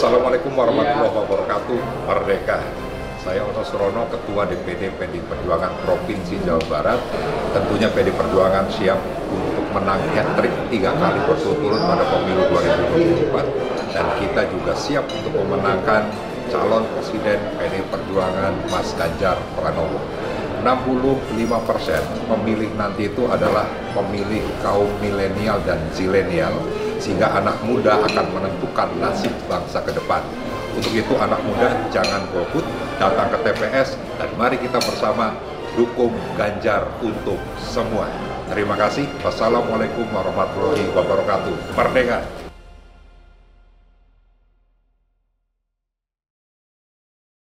Assalamualaikum warahmatullahi wabarakatuh. Merdeka. Saya Ono Surono, Ketua DPD PD Perjuangan Provinsi Jawa Barat. Tentunya PD Perjuangan siap untuk menang hat-trick tiga kali berturut-turut pada pemilu 2024 dan kita juga siap untuk memenangkan calon presiden PD Perjuangan Mas Ganjar Pranowo. 65 persen pemilih nanti itu adalah pemilih kaum milenial dan zilenial sehingga anak muda akan menentukan nasib bangsa ke depan. Untuk itu anak muda jangan golput, datang ke TPS dan mari kita bersama dukung Ganjar untuk semua. Terima kasih. Wassalamualaikum warahmatullahi wabarakatuh. Merdeka!